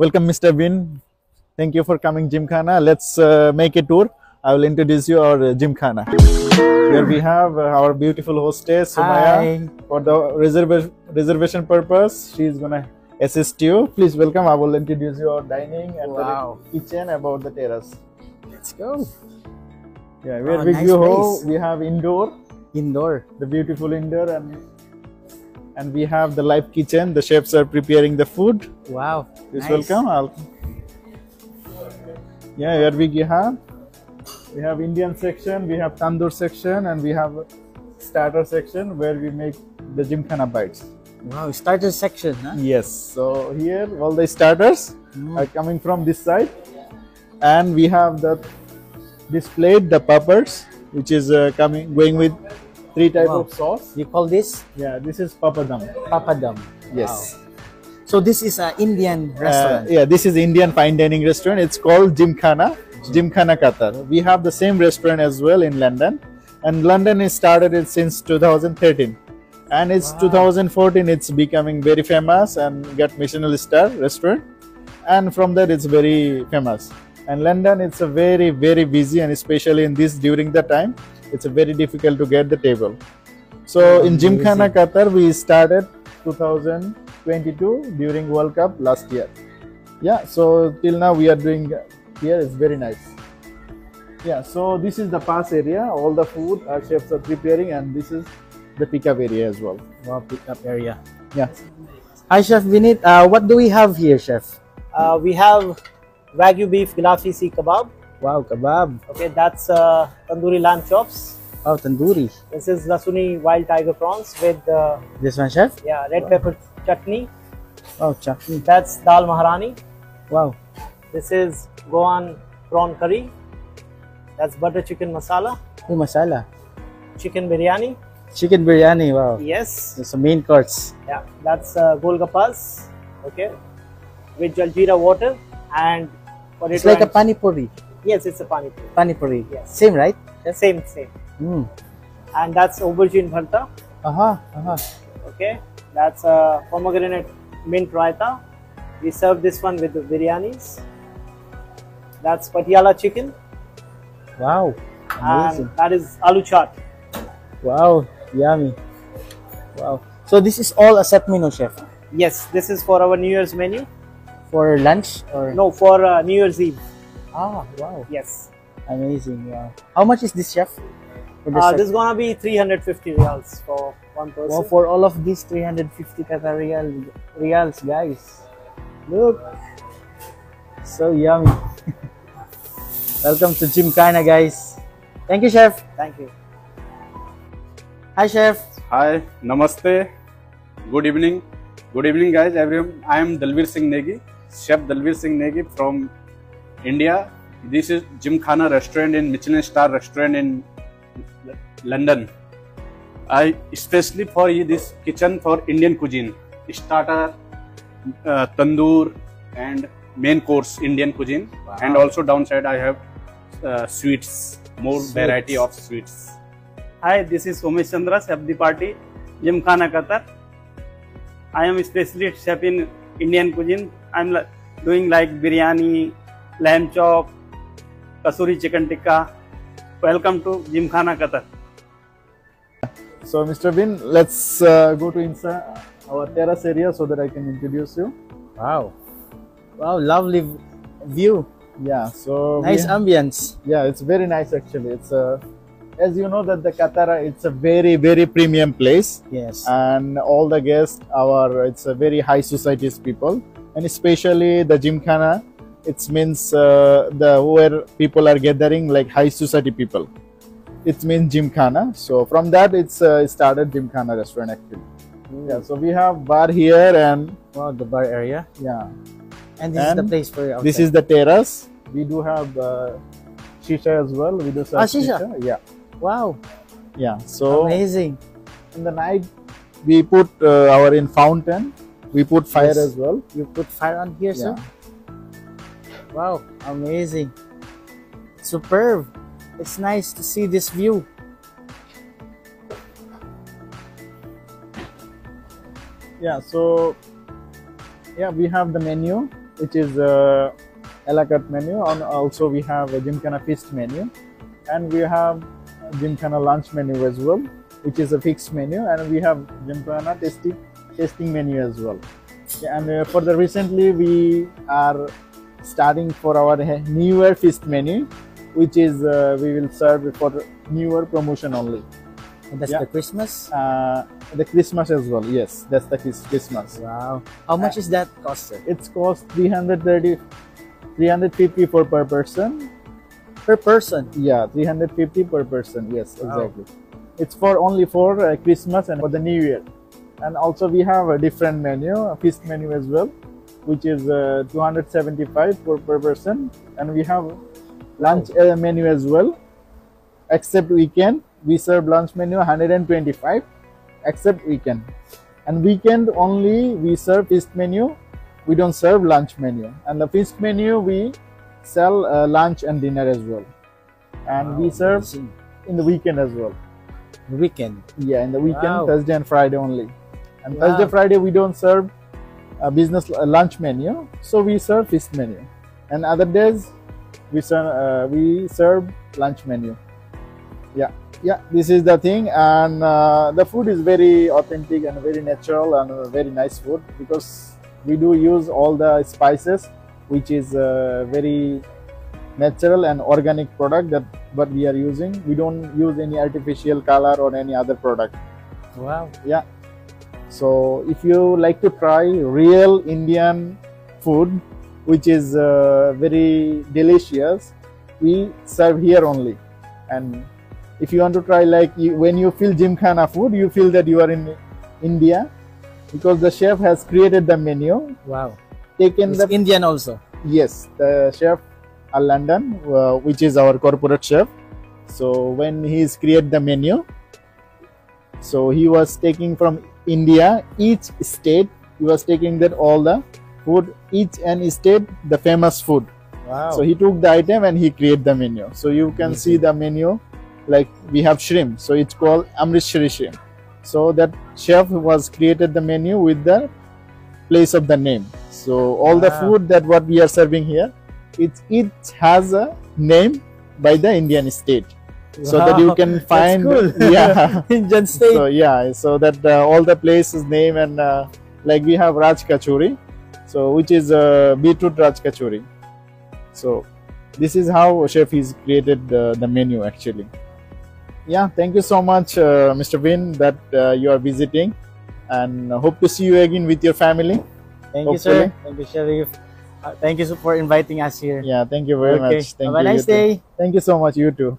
Welcome, Mr. Bin. Thank you for coming, Gymkhana. Let's uh, make a tour. I will introduce you our uh, Gymkhana. Here we have uh, our beautiful hostess, Sumaya. Hi. For the reserva- reservation purpose, she is gonna assist you. Please welcome. I will introduce you our dining and Wow. the kitchen about the terrace. Let's go. Yeah, where Wow, we nice go, place. we have indoor, Indoor. the beautiful indoor, and and we have the live kitchen. The chefs are preparing the food. Wow. Please nice. welcome. I'll... Yeah, here we have we have Indian section, we have tandoor section, and we have starter section where we make the gymkhana bites. Wow, starter section, huh? Yes. So here all the starters Mm. are coming from this side, and we have the displayed the peppers, which is uh, coming going with three type Wow. of sauce. You call this Yeah, this is papadam. papadam. Yes. Wow. So this is an Indian Uh, restaurant. yeah, this is Indian fine dining restaurant. It's called Gymkhana, Gymkhana Qatar. We have the same restaurant as well in London, and London is started it since 2013, and it's Wow. 2014. It's becoming very famous and got Michelin star restaurant, and from that it's very famous. And London, it's a very very busy, and especially in this during the time, it's very difficult to get the table. So in Gymkhana Amazing. Qatar, we started 2022 during World Cup last year. Yeah, so till now we are doing here. It's very nice. Yeah, so this is the pass area. All the food our chefs are preparing, and this is the pickup area as well. Wow, pickup area. Yeah, Hi, Chef Vinit. Uh, what do we have here, Chef? Uh, we have Wagyu beef Gilafi Seekh kebab. Wow, kebab. Okay, that's uh, tandoori lamb chops. Oh, tandoori. This is Lasuni wild tiger prawns with uh, This one, Chef? yeah red pepper chutney. Oh, chutney. That's dal maharani. Wow. This is Goan prawn curry. That's butter chicken masala. Oh, masala. Chicken biryani. Chicken biryani. Wow. Yes. The main course. Yeah, that's uh, golgappas. Okay, with jaljeera water and. It's like a pani puri. Yes, it's a pani puri. Pani puri. Yes. Same, right? Same, same. Mm. And that's aubergine bharta. Uh-huh. Uh-huh. Okay, that's a pomegranate mint raita. We serve this one with the biryanis. That's patiala chicken, Wow. Amazing. and that is aloo chaat. Wow, yummy. Wow. So this is all a set menu, chef. Yes, this is for our New Year's menu. For lunch or No, for uh, New Year's Eve. Ah, wow. Yes, Amazing. Wow. How much is this, chef? For the uh, this is gonna be 350 reals for one person. wow, for all of these 350 Qatar real, reals, guys. Look. So yummy. Welcome to Gymkhana, guys. Thank you, chef. Thank you. Hi, chef. Hi, Namaste. Good evening. Good evening, guys. Everyone. I am Dalvir Singh Negi, Chef Dalvir Singh Negi from India. This is Gymkhana restaurant in Michelin star restaurant in London. I especially for you this kitchen for Indian cuisine, starter, uh, tandoor, and main course Indian cuisine. Wow. And also downside I have uh, sweets, more Sweets. variety of sweets. Hi, this is Somesh Chandra, chef the party, Gymkhana Qatar. I am specialist chef in Indian cuisine. I am doing like biryani, lamb chop, kasuri chicken tikka. Welcome to Gymkhana Qatar. so Mr. Bin, let's uh, go to inside our terrace area so that I can introduce you. Wow. Wow, lovely view. Yeah, so Nice have- ambience. yeah it's very nice actually it's a as you know that the Qatar it's a very very premium place Yes. and all the guests our it's a very high societies people and especially the gymkhana it means uh, the where people are gathering like high society people it means gymkhana so from that it's uh, started gymkhana restaurant actually yeah so we have bar here and wow, the bar area. yeah And this is the place for outside. this is the terrace we do have uh, shisha as well we do serve Ah, shisha? yeah wow, yeah so amazing. in the night we put uh, our in fountain we put fire Yes. as well You put fire on here, sir? Wow, amazing. Superb. It's nice to see this view. yeah so yeah we have the menu which is uh, a la carte menu. And also we have a Gymkhana feast menu, and we have Gymkhana lunch menu as well, which is a fixed menu, and we have Gymkhana tasting tasting menu as well. Yeah, and uh, for the recently we are starting for our he- New Year feast menu, which is uh, we will serve for New Year promotion only. And that's Yeah. the Christmas. Uh, the Christmas as well. Yes, that's the Christmas. Wow. How much is that cost, sir? It's cost 330, 350 for per person. Per person. Yeah, 350 per person. Yes, Wow. exactly. It's for only for uh, Christmas and for the New Year. And also we have a different menu, a feast menu as well, which is uh, 275 per, per person. And we have lunch uh, menu as well. Except weekend, we serve lunch menu 125, except weekend. And weekend only we serve feast menu. We don't serve lunch menu. And the feast menu we sell uh, lunch and dinner as well. And we serve amazing. in the weekend as well. weekend. Yeah, in the weekend, Wow. Thursday and Friday only. And Wow. Thursday, Friday, we don't serve a business lunch menu, so we serve feast menu. And other days, we serve uh, we serve lunch menu. Yeah, yeah, this is the thing, and uh, the food is very authentic and very natural and very nice food because we do use all the spices, which is uh, very natural and organic product that what we are using. We don't use any artificial color or any other product. Wow. So if you like to try real Indian food, which is uh, very delicious, we serve here only. And if you want to try like you, when you feel Gymkhana food, you feel that you are in India because the chef has created the menu, Wow. taken It's the Indian also. Yes, the chef Al London, uh, which is our corporate chef. So when he's create the menu, so he was taking from India each state. He was taking that all the food each and state the famous food. Wow. So he took the item and he create the menu. So you can see the menu, like we have shrimp. So it's called Amritsari shrimp. So that chef was created the menu with the place of the name. So all the ah. food that what we are serving here, it it has a name by the Indian state, so that you Wow, can find cool. yeah. Indian state. So yeah, so that uh, all the places name and uh, like we have Raj Kachori, so which is uh, beetroot Raj Kachori. So this is how chef is created uh, the menu actually. Yeah, thank you so much, uh, Mr. Vin, that uh, you are visiting, and hope to see you again with your family. Thank you, sir. Hopefully. Thank you, Sharif. Uh, thank you for inviting us here. Yeah, thank you very okay. much. Thank Have a nice you too. day. Thank you so much. You too.